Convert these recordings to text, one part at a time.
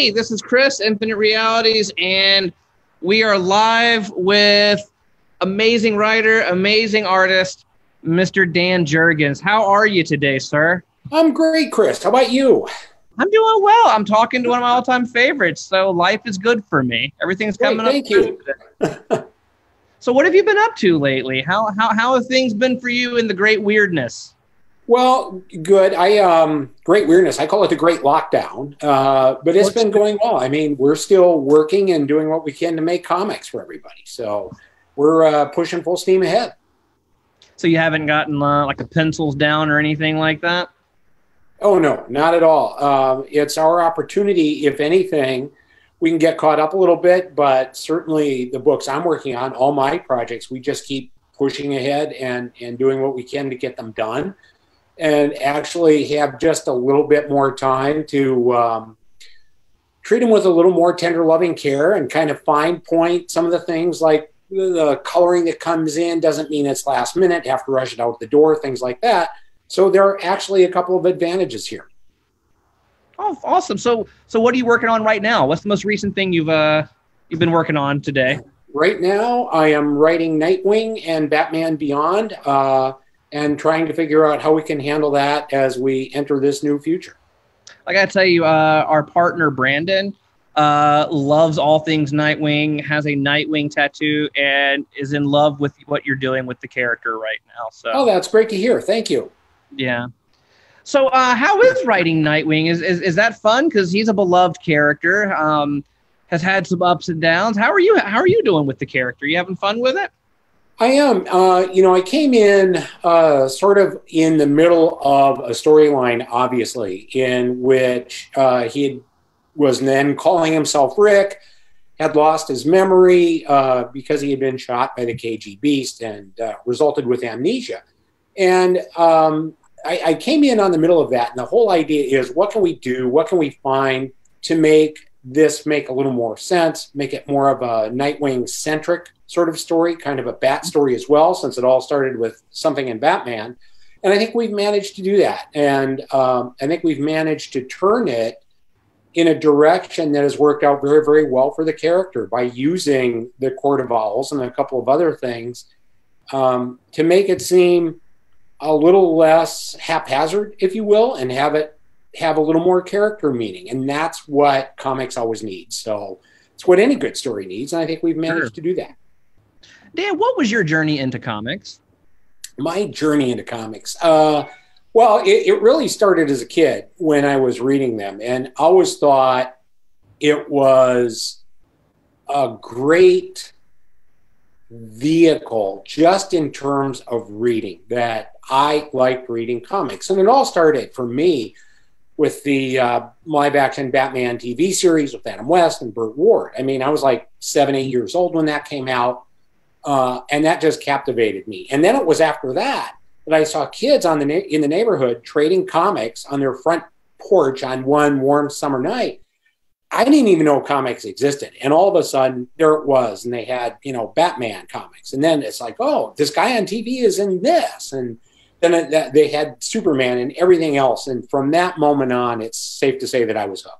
Hey, this is Chris, Infinite Realities, and we are live with amazing writer, amazing artist, Mr. Dan Jurgens. How are you today, sir? I'm great, Chris. How about you? I'm doing well. I'm talking to one of my all-time favorites, so life is good for me. Everything's coming Great, up. thank you. So, what have you been up to lately? How how how have things been for you in the great weirdness? Well, good. I um, great weirdness. I call it the great lockdown, uh, but it's been going well. I mean, we're still working and doing what we can to make comics for everybody. So we're uh, pushing full steam ahead. So you haven't gotten uh, like the pencils down or anything like that? Oh no, not at all. Um, it's our opportunity, if anything, we can get caught up a little bit. But certainly, the books I'm working on, all my projects, we just keep pushing ahead and and doing what we can to get them done, and actually have just a little bit more time to. Um, treat them with a little more tender loving care and kind of fine point some of the things like the coloring that comes in doesn't mean it's last minute have to rush it out the door things like that so there are actually a couple of advantages here Oh, awesome. So so what are you working on right now? What's the most recent thing you've uh you've been working on today? right now i am writing nightwing and batman beyond uh, and trying to figure out how we can handle that as we enter this new future I gotta tell you, uh, our partner Brandon uh, loves all things Nightwing, has a Nightwing tattoo, and is in love with what you're doing with the character right now. So oh that's great to hear thank you yeah. So uh, how is writing Nightwing? Is is, is that fun? Because he's a beloved character. Um, has had some ups and downs. How are you? How are you doing with the character? You having fun with it? I am. Uh, you know, I came in uh, sort of in the middle of a storyline, obviously, in which uh, he had, was then calling himself Rick, had lost his memory uh, because he had been shot by the KG Beast and uh, resulted with amnesia. And um, I, I came in on the middle of that, and the whole idea is what can we do? What can we find to make this make a little more sense, make it more of a Nightwing centric sort of story, kind of a bat story as well, since it all started with something in Batman. And I think we've managed to do that. And um, I think we've managed to turn it in a direction that has worked out very, very well for the character by using the Court of Owls and a couple of other things um, to make it seem a little less haphazard, if you will, and have it have a little more character meaning. And that's what comics always need. So it's what any good story needs. And I think we've managed Sure. to do that. Dan, what was your journey into comics? My journey into comics. Uh, well, it, it really started as a kid when I was reading them, and I always thought it was a great vehicle just in terms of reading that I liked reading comics. And it all started for me with the uh, live action Batman TV series with Adam West and Burt Ward. I mean, I was like seven, eight years old when that came out. Uh, and that just captivated me. And then it was after that that I saw kids on the na- in the neighborhood trading comics on their front porch on one warm summer night. I didn't even know comics existed, and all of a sudden there it was, and they had you know Batman comics, and then it's like, oh, this guy on TV is in this, and then it, that, they had Superman and everything else, and from that moment on, it's safe to say that I was hooked.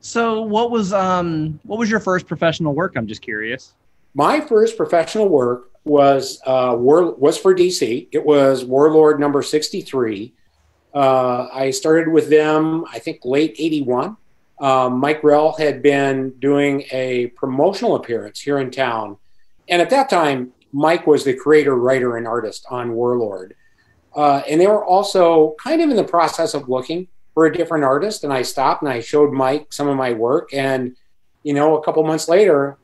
So what was um what was your first professional work? I'm just curious. My first professional work was uh, war, was for DC. It was Warlord number sixty three. Uh, I started with them, I think, late '81. Um, Mike Grell had been doing a promotional appearance here in town, and at that time, Mike was the creator, writer, and artist on Warlord. Uh, and they were also kind of in the process of looking for a different artist. And I stopped and I showed Mike some of my work. And you know, a couple months later,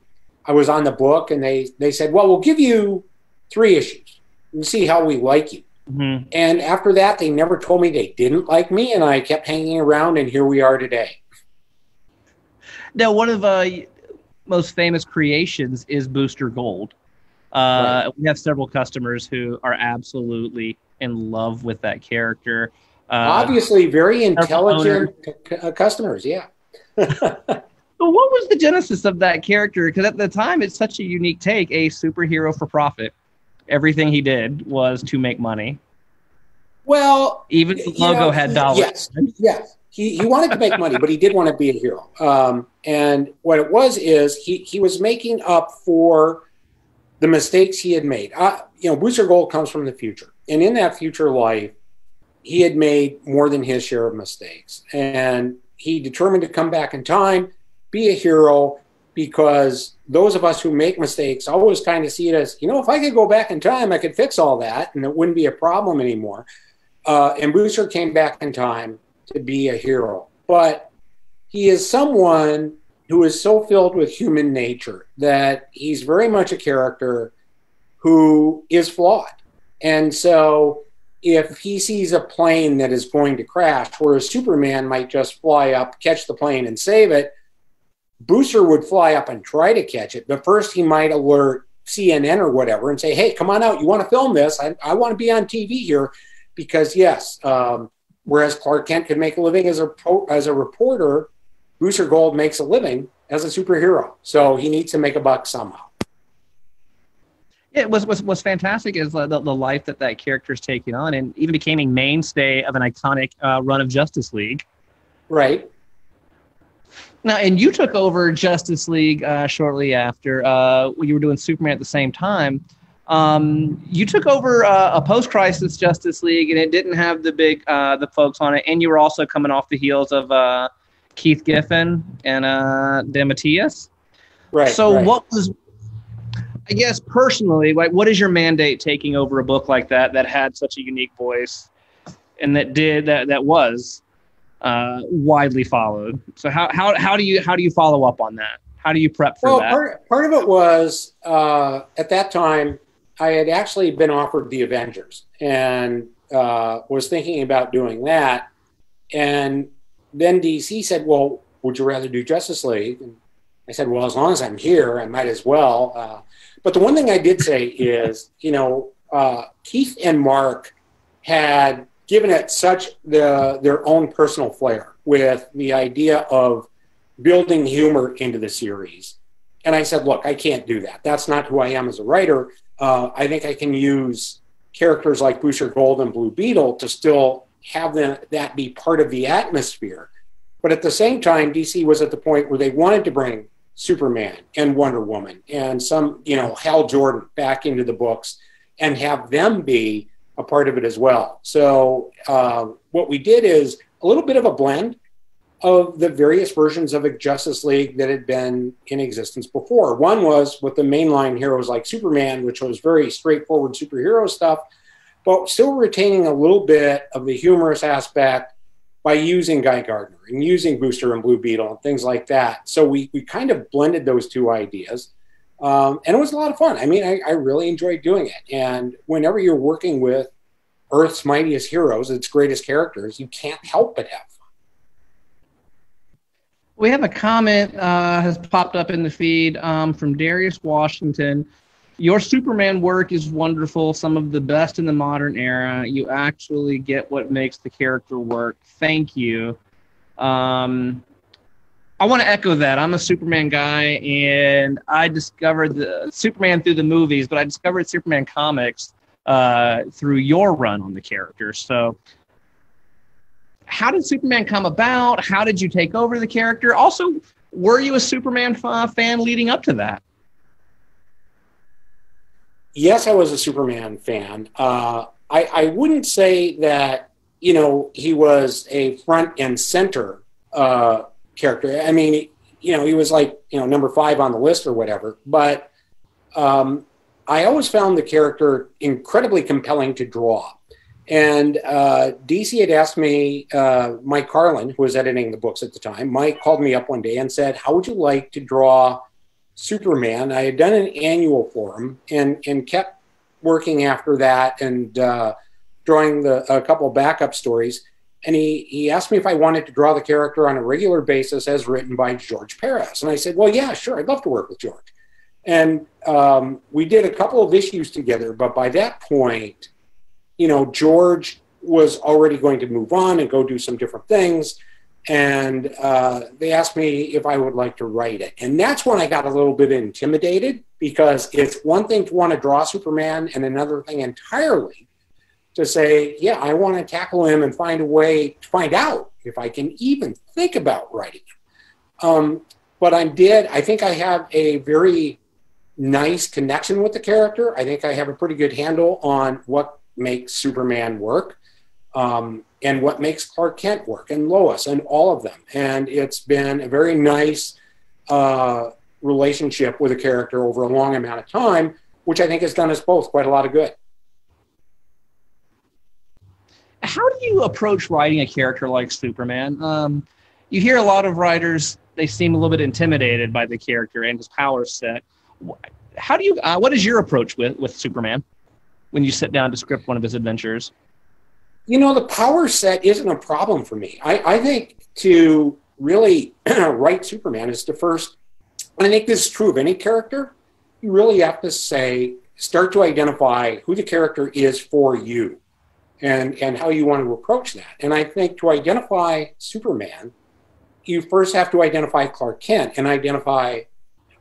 I was on the book, and they they said, "Well, we'll give you three issues and see how we like you." Mm-hmm. And after that, they never told me they didn't like me, and I kept hanging around, and here we are today. Now, one of uh most famous creations is Booster Gold. Uh, We have several customers who are absolutely in love with that character. Uh, Obviously, very intelligent c- uh, customers. Yeah. But what was the genesis of that character? Because at the time, it's such a unique take. A superhero for profit. Everything he did was to make money. Well, Even the logo know, had dollars. Yes, yes. he, he wanted to make money, but he did want to be a hero. Um, and what it was is he, he was making up for the mistakes he had made. Uh, you know, Booster Gold comes from the future. And in that future life, he had made more than his share of mistakes. And he determined to come back in time, be a hero, because those of us who make mistakes always kind of see it as, you know, if I could go back in time, I could fix all that and it wouldn't be a problem anymore. Uh, and Booster came back in time to be a hero. But he is someone who is so filled with human nature that he's very much a character who is flawed. And so if he sees a plane that is going to crash, whereas Superman might just fly up, catch the plane, and save it, Booster would fly up and try to catch it. But first, he might alert CNN or whatever and say, hey, come on out. You want to film this? I, I want to be on TV here. Because, yes, um, whereas Clark Kent could make a living as a, as a reporter, Booster Gold makes a living as a superhero. So he needs to make a buck somehow. It was was was fantastic is the, the life that that character is taking on, and even became a mainstay of an iconic uh, run of Justice League. Right. Now, and you took over Justice League uh, shortly after uh, you were doing Superman at the same time. Um, you took over uh, a post-crisis Justice League, and it didn't have the big uh, the folks on it. And you were also coming off the heels of uh, Keith Giffen and uh, DeMatteis. Right. So, right. what was I guess personally, like, what is your mandate taking over a book like that that had such a unique voice, and that did that that was uh, widely followed? So how how how do you how do you follow up on that? How do you prep for well, that? Part, part of it was uh, at that time I had actually been offered the Avengers and uh, was thinking about doing that, and then DC said, "Well, would you rather do Justice League?" And I said, "Well, as long as I'm here, I might as well." Uh, but the one thing I did say is, you know, uh, Keith and Mark had given it such the, their own personal flair with the idea of building humor into the series. And I said, look, I can't do that. That's not who I am as a writer. Uh, I think I can use characters like Booster Gold and Blue Beetle to still have that be part of the atmosphere. But at the same time, DC was at the point where they wanted to bring Superman and Wonder Woman and some, you know, Hal Jordan back into the books and have them be a part of it as well. So uh, what we did is a little bit of a blend of the various versions of a Justice League that had been in existence before. One was with the mainline heroes like Superman, which was very straightforward superhero stuff, but still retaining a little bit of the humorous aspect by using Guy Gardner and using Booster and Blue Beetle and things like that. So we, we kind of blended those two ideas. Um, and it was a lot of fun. I mean, I, I really enjoyed doing it. And whenever you're working with Earth's mightiest heroes, its greatest characters, you can't help but have fun. We have a comment uh, has popped up in the feed um, from Darius Washington. Your Superman work is wonderful, some of the best in the modern era. You actually get what makes the character work. Thank you. Um, I want to echo that. I'm a Superman guy, and I discovered the Superman through the movies, but I discovered Superman comics uh, through your run on the character. So, how did Superman come about? How did you take over the character? Also, were you a Superman f- fan leading up to that? Yes, I was a Superman fan. Uh, I, I wouldn't say that you know he was a front and center uh, character. I mean, you know, he was like you know number five on the list or whatever. But um, I always found the character incredibly compelling to draw. And uh, DC had asked me, uh, Mike Carlin, who was editing the books at the time, Mike called me up one day and said, How would you like to draw Superman. I had done an annual for him and, and kept working after that and uh, drawing the, a couple backup stories. And he, he asked me if I wanted to draw the character on a regular basis as written by George Perez. And I said, well, yeah, sure. I'd love to work with George. And um, we did a couple of issues together. But by that point, you know, George was already going to move on and go do some different things and uh, they asked me if I would like to write it. And that's when I got a little bit intimidated because it's one thing to want to draw Superman and another thing entirely to say, yeah, I want to tackle him and find a way to find out if I can even think about writing it. Um, but I did. I think I have a very nice connection with the character. I think I have a pretty good handle on what makes Superman work um, and what makes Clark Kent work and Lois and all of them. And it's been a very nice uh, relationship with a character over a long amount of time, which I think has done us both quite a lot of good. How do you approach writing a character like Superman? Um, you hear a lot of writers; they seem a little bit intimidated by the character and his power set. How do you? Uh, what is your approach with with Superman when you sit down to script one of his adventures? You know, the power set isn't a problem for me. I, I think to really write Superman is to first, I think this is true of any character. You really have to say, start to identify who the character is for you and, and how you want to approach that. And I think to identify Superman, you first have to identify Clark Kent and identify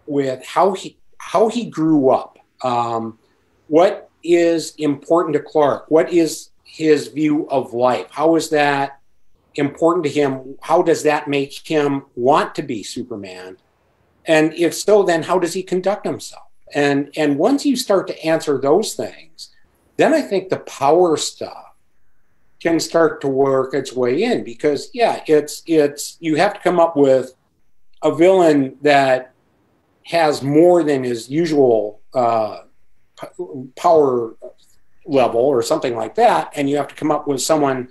with how he how he grew up. Um, what is important to Clark? What is his view of life? How is that important to him? How does that make him want to be Superman? And if so, then how does he conduct himself? And and once you start to answer those things, then I think the power stuff can start to work its way in because yeah it's it's you have to come up with a villain that has more than his usual uh, power level or something like that and you have to come up with someone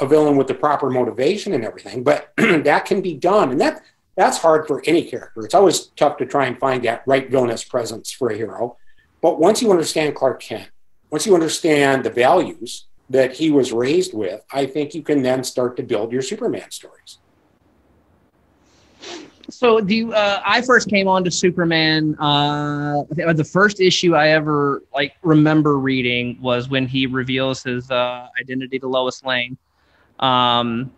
a villain with the proper motivation and everything but that can be done and that that's hard for any character it's always tough to try and find that right villainous presence for a hero but once you understand clark kent once you understand the values that he was raised with, I think you can then start to build your Superman stories. So, do you, uh, I first came on to Superman. Uh, the first issue I ever like remember reading was when he reveals his uh, identity to Lois Lane. Um,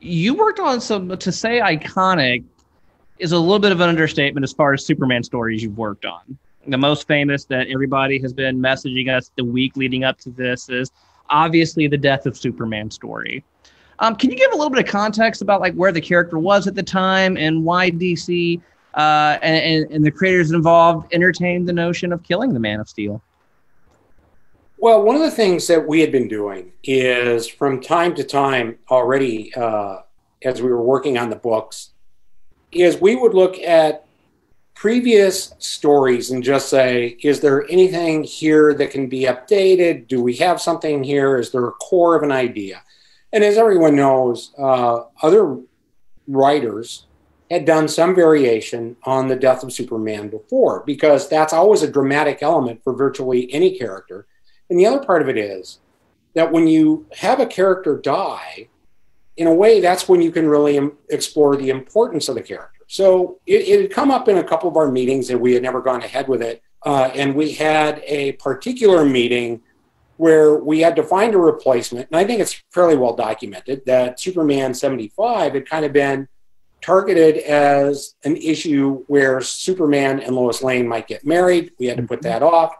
you worked on some to say iconic is a little bit of an understatement as far as Superman stories you've worked on. The most famous that everybody has been messaging us the week leading up to this is obviously the death of Superman story. Um, can you give a little bit of context about like where the character was at the time and why DC uh, and, and the creators involved entertained the notion of killing the Man of Steel? Well, one of the things that we had been doing is from time to time already, uh, as we were working on the books, is we would look at previous stories and just say, is there anything here that can be updated? Do we have something here? Is there a core of an idea? And as everyone knows, uh, other writers had done some variation on the death of Superman before, because that's always a dramatic element for virtually any character. And the other part of it is that when you have a character die, in a way, that's when you can really explore the importance of the character. So it, it, had come up in a couple of our meetings and we had never gone ahead with it. Uh, and we had a particular meeting where we had to find a replacement. And I think it's fairly well documented that Superman 75 had kind of been targeted as an issue where Superman and Lois Lane might get married. We had to put that off.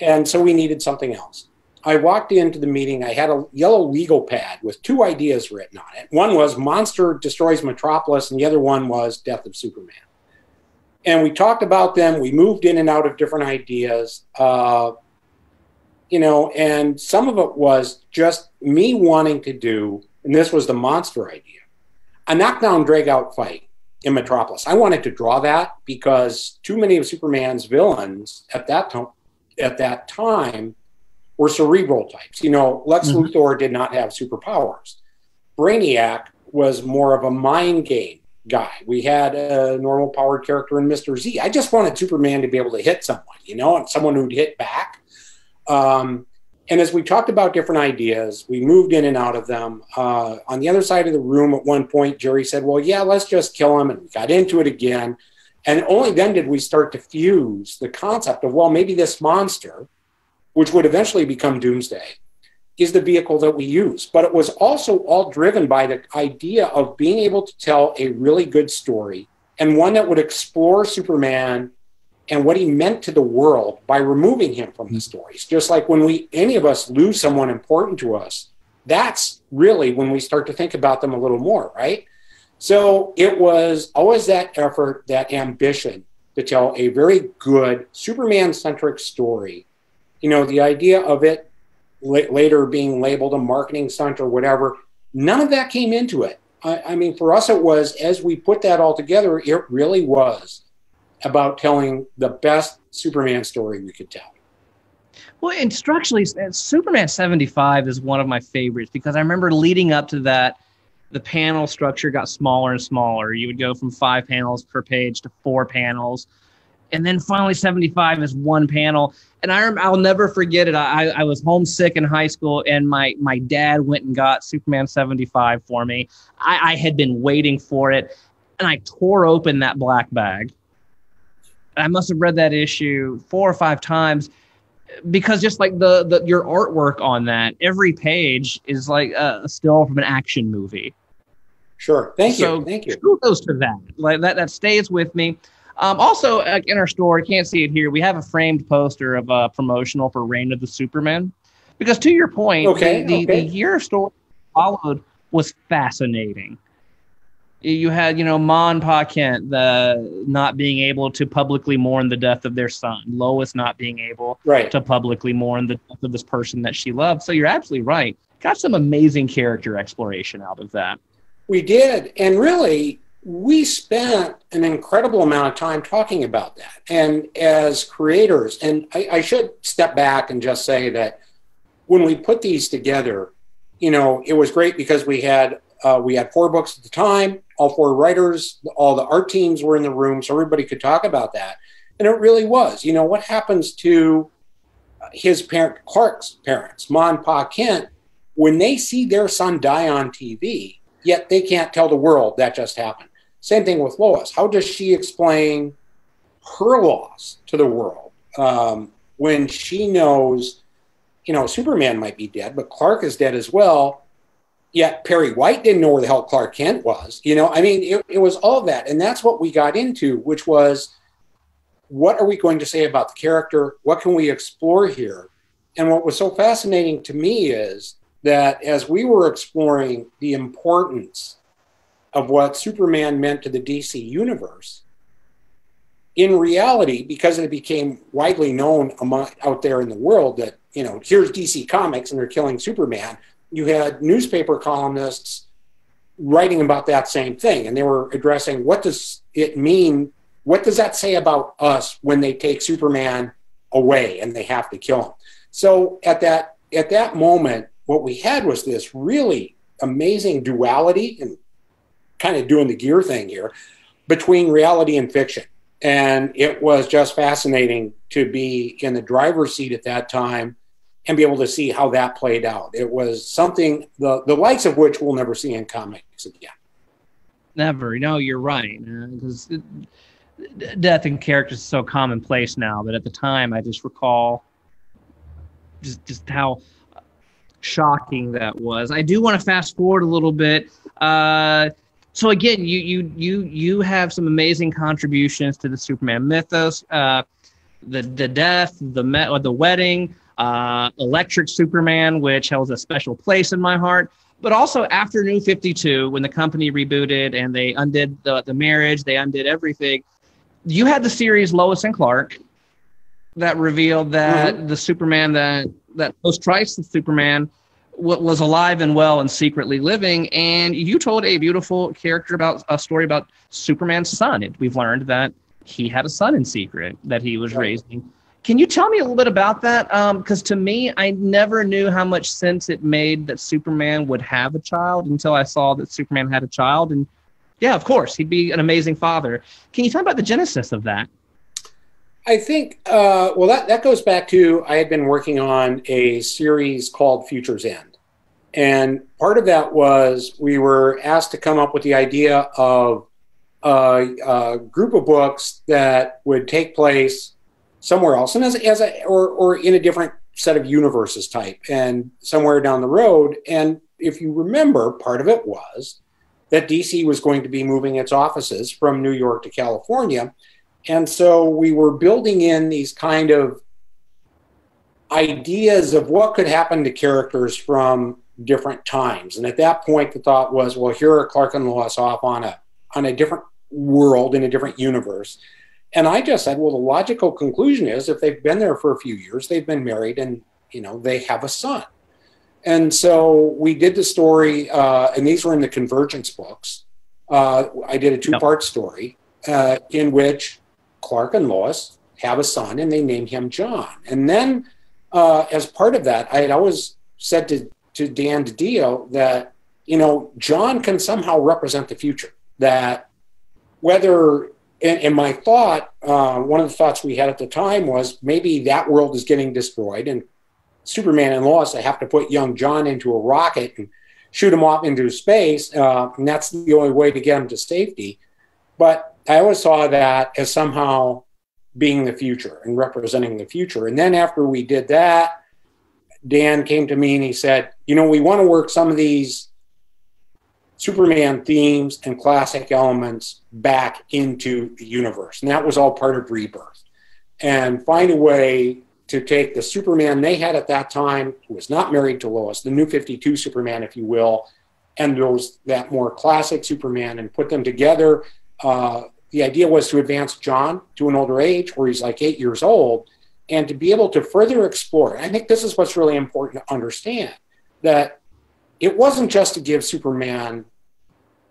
And so we needed something else. I walked into the meeting. I had a yellow legal pad with two ideas written on it. One was Monster Destroys Metropolis, and the other one was Death of Superman. And we talked about them. We moved in and out of different ideas. Uh, you know, and some of it was just me wanting to do, and this was the monster idea, a knockdown, drag out fight in Metropolis. I wanted to draw that because too many of Superman's villains at that time, at that time were cerebral types. You know, Lex mm-hmm. Luthor did not have superpowers. Brainiac was more of a mind game guy. We had a normal powered character in Mr. Z. I just wanted Superman to be able to hit someone, you know, and someone who'd hit back. Um, and as we talked about different ideas, we moved in and out of them. Uh, on the other side of the room, at one point, Jerry said, Well, yeah, let's just kill him. And we got into it again. And only then did we start to fuse the concept of, well, maybe this monster which would eventually become Doomsday, is the vehicle that we use. But it was also all driven by the idea of being able to tell a really good story and one that would explore Superman and what he meant to the world by removing him from the hmm. stories. Just like when we any of us lose someone important to us that's really when we start to think about them a little more, right? So it was always that effort, that ambition to tell a very good Superman centric story. You know, the idea of it later being labeled a marketing stunt or whatever, none of that came into it. I, I mean, for us, it was as we put that all together, it really was about telling the best Superman story we could tell. Well, and structurally, uh, Superman 75 is one of my favorites because I remember leading up to that, the panel structure got smaller and smaller. You would go from five panels per page to four panels. And then finally, 75 is one panel. And I, I'll never forget it. I, I was homesick in high school, and my, my dad went and got Superman 75 for me. I, I had been waiting for it, and I tore open that black bag. I must have read that issue four or five times because just like the, the your artwork on that, every page is like a still from an action movie. Sure. Thank so you. Thank you. Kudos to that. Like that that stays with me. Um, also, uh, in our store, you can't see it here. We have a framed poster of a promotional for Reign of the Supermen. Because to your point, okay, the, okay. the year story followed was fascinating you had you know Ma and Pa Kent the not being able to publicly mourn the death of their son, Lois not being able right. to publicly mourn the death of this person that she loved. So you're absolutely right. Got some amazing character exploration out of that. We did, and really, we spent an incredible amount of time talking about that. And as creators, and I, I should step back and just say that when we put these together, you know, it was great because we had uh, we had four books at the time. All four writers, all the art teams were in the room, so everybody could talk about that. And it really was. You know, what happens to his parent, Clark's parents, Ma and Pa Kent, when they see their son die on TV, yet they can't tell the world that just happened. Same thing with Lois. How does she explain her loss to the world um, when she knows, you know, Superman might be dead, but Clark is dead as well? Yet Perry White didn't know where the hell Clark Kent was. You know, I mean, it, it was all that. And that's what we got into, which was what are we going to say about the character? What can we explore here? And what was so fascinating to me is that as we were exploring the importance of what Superman meant to the DC universe, in reality, because it became widely known among, out there in the world that, you know, here's DC Comics and they're killing Superman, you had newspaper columnists writing about that same thing and they were addressing what does it mean what does that say about us when they take superman away and they have to kill him. So at that at that moment what we had was this really amazing duality and kind of doing the gear thing here between reality and fiction. And it was just fascinating to be in the driver's seat at that time and be able to see how that played out. It was something the the likes of which we'll never see in comics again. Never. No, you're right. Because uh, death in characters is so commonplace now. But at the time, I just recall just just how shocking that was. I do want to fast forward a little bit. Uh, so again, you you you you have some amazing contributions to the Superman mythos. Uh, the the death, the met, the wedding, uh, Electric Superman, which holds a special place in my heart. But also after New 52, when the company rebooted and they undid the, the marriage, they undid everything. You had the series Lois and Clark that revealed that mm-hmm. the Superman that that post crisis Superman was alive and well and secretly living. And you told a beautiful character about a story about Superman's son. We've learned that he had a son in secret that he was right. raising. Can you tell me a little bit about that? Because um, to me, I never knew how much sense it made that Superman would have a child until I saw that Superman had a child. And yeah, of course, he'd be an amazing father. Can you me about the genesis of that? I think, uh, well, that, that goes back to I had been working on a series called Future's End. And part of that was we were asked to come up with the idea of a, a group of books that would take place somewhere else and as, as a or or in a different set of universes type and somewhere down the road and if you remember part of it was that DC was going to be moving its offices from New York to California and so we were building in these kind of ideas of what could happen to characters from different times. And at that point, the thought was, well, here are Clark and Lois off on a on a different world in a different universe. And I just said, well, the logical conclusion is if they've been there for a few years, they've been married, and you know they have a son. And so we did the story, uh, and these were in the Convergence books. Uh, I did a two-part yep. story uh, in which Clark and Lois have a son, and they name him John. And then, uh, as part of that, I had always said to to Dan DiDio that you know John can somehow represent the future. That whether and, and my thought, uh, one of the thoughts we had at the time was maybe that world is getting destroyed, and Superman and Lois have to put young John into a rocket and shoot him off into space, uh, and that's the only way to get him to safety. But I always saw that as somehow being the future and representing the future. And then after we did that, Dan came to me and he said, You know, we want to work some of these Superman themes and classic elements back into the universe. And that was all part of Rebirth. And find a way to take the Superman they had at that time, who was not married to Lois, the new 52 Superman, if you will, and those that more classic Superman and put them together. Uh, the idea was to advance John to an older age where he's like eight years old and to be able to further explore. I think this is what's really important to understand that it wasn't just to give Superman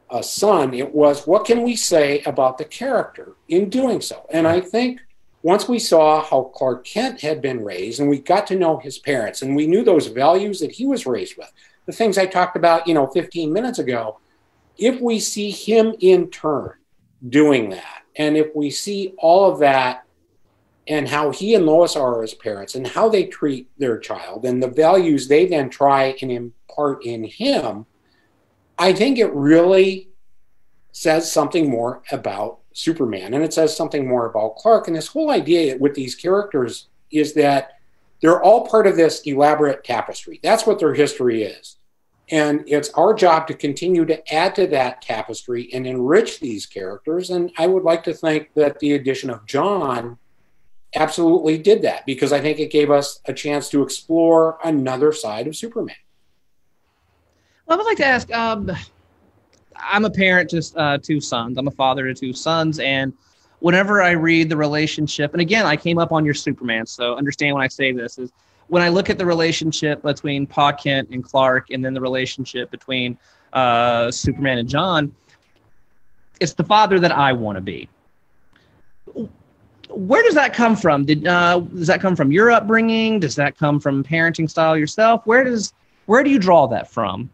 a son, it was what can we say about the character in doing so? And I think once we saw how Clark Kent had been raised and we got to know his parents and we knew those values that he was raised with, the things I talked about, you know, 15 minutes ago, if we see him in turn doing that, and if we see all of that and how he and Lois are as parents and how they treat their child and the values they then try and impart in him, I think it really says something more about Superman and it says something more about Clark. And this whole idea with these characters is that they're all part of this elaborate tapestry. That's what their history is. And it's our job to continue to add to that tapestry and enrich these characters. And I would like to think that the addition of John absolutely did that because I think it gave us a chance to explore another side of Superman. Well, I would like to ask. Um, I'm a parent to uh, two sons. I'm a father to two sons, and whenever I read the relationship, and again, I came up on your Superman, so understand when I say this is when I look at the relationship between Pa Kent and Clark, and then the relationship between uh, Superman and John. It's the father that I want to be where does that come from? Did uh, does that come from your upbringing? Does that come from parenting style yourself? Where does where do you draw that from?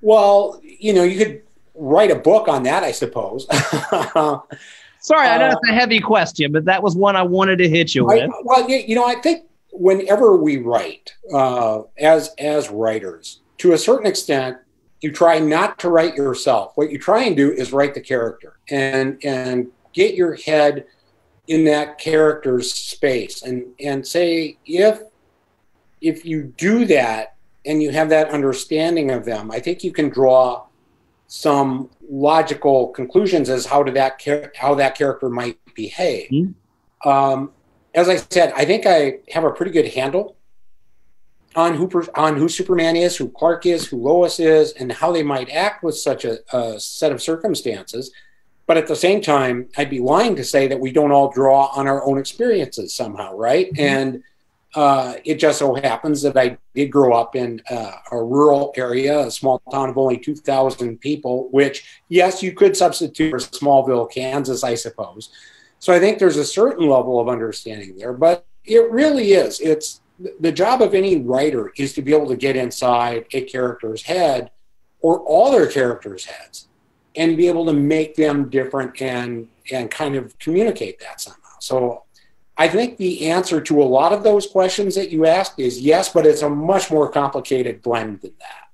Well, you know, you could write a book on that, I suppose. Sorry, I know it's a uh, heavy question, but that was one I wanted to hit you with. I, well, you know, I think whenever we write uh, as as writers, to a certain extent, you try not to write yourself. What you try and do is write the character and and get your head in that character's space and and say if if you do that and you have that understanding of them, I think you can draw some logical conclusions as how to that char- how that character might behave. Mm-hmm. Um, as I said, I think I have a pretty good handle on who on who Superman is, who Clark is, who Lois is, and how they might act with such a, a, set of circumstances. But at the same time, I'd be lying to say that we don't all draw on our own experiences somehow, right? Mm-hmm. And uh, it just so happens that I did grow up in uh, a rural area, a small town of only 2,000 people, which, yes, you could substitute for Smallville, Kansas, I suppose. So I think there's a certain level of understanding there, but it really is. It's the job of any writer is to be able to get inside a character's head or all their characters' heads and be able to make them different and and kind of communicate that somehow. So I think the answer to a lot of those questions that you asked is yes, but it's a much more complicated blend than that.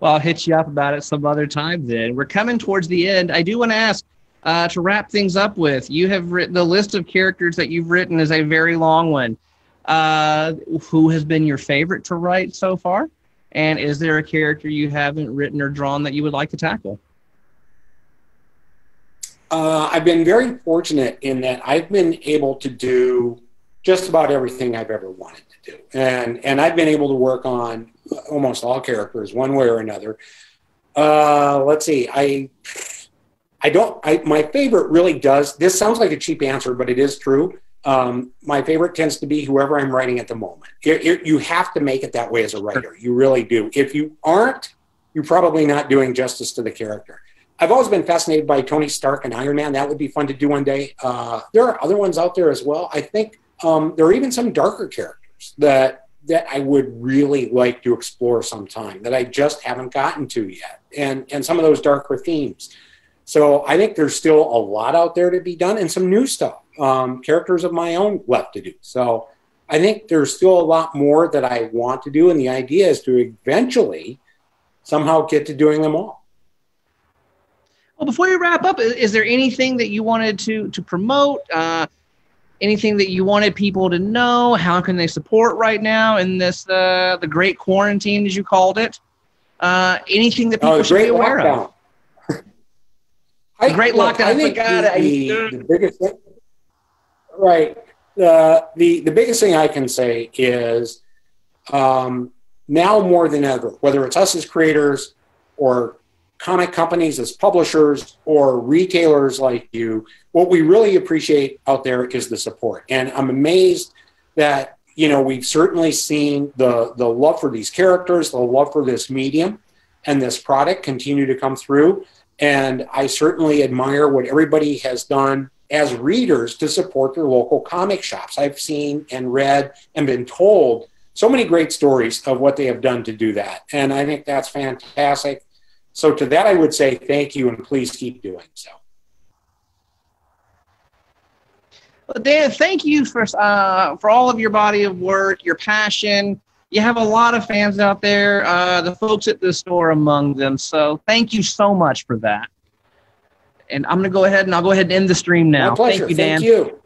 Well, I'll hit you up about it some other time then. We're coming towards the end. I do want to ask uh, to wrap things up with, you have written the list of characters that you've written is a very long one. Uh, who has been your favorite to write so far? And is there a character you haven't written or drawn that you would like to tackle? Uh, I've been very fortunate in that I've been able to do just about everything I've ever wanted to do. And and I've been able to work on almost all characters one way or another. Uh, let's see. I I don't. I my favorite really does. This sounds like a cheap answer, but it is true. Um, my favorite tends to be whoever I'm writing at the moment. It, it, you have to make it that way as a writer. You really do. If you aren't, you're probably not doing justice to the character. I've always been fascinated by Tony Stark and Iron Man. That would be fun to do one day. Uh, there are other ones out there as well. I think um, there are even some darker characters that that I would really like to explore sometime that I just haven't gotten to yet, and and some of those darker themes. So I think there's still a lot out there to be done, and some new stuff, um, characters of my own left to do. So I think there's still a lot more that I want to do, and the idea is to eventually somehow get to doing them all. Well, before you wrap up, is there anything that you wanted to to promote? Uh, anything that you wanted people to know? How can they support right now in this uh, the great quarantine, as you called it? Uh, anything that people oh, should be aware lockdown. of? I, great look, lockdown. I think the, the, the, biggest thing, right. Uh, the the biggest thing I can say is um, now more than ever, whether it's us as creators or comic companies as publishers or retailers like you, what we really appreciate out there is the support. And I'm amazed that, you know, we've certainly seen the, the love for these characters, the love for this medium and this product continue to come through. And I certainly admire what everybody has done as readers to support their local comic shops. I've seen and read and been told so many great stories of what they have done to do that. And I think that's fantastic. So to that, I would say thank you and please keep doing so. Well, Dan, thank you for uh, for all of your body of work, your passion. You have a lot of fans out there, uh, the folks at the store among them. So thank you so much for that. And I'm going to go ahead and I'll go ahead and end the stream now. My pleasure. Thank you, Dan. Thank you.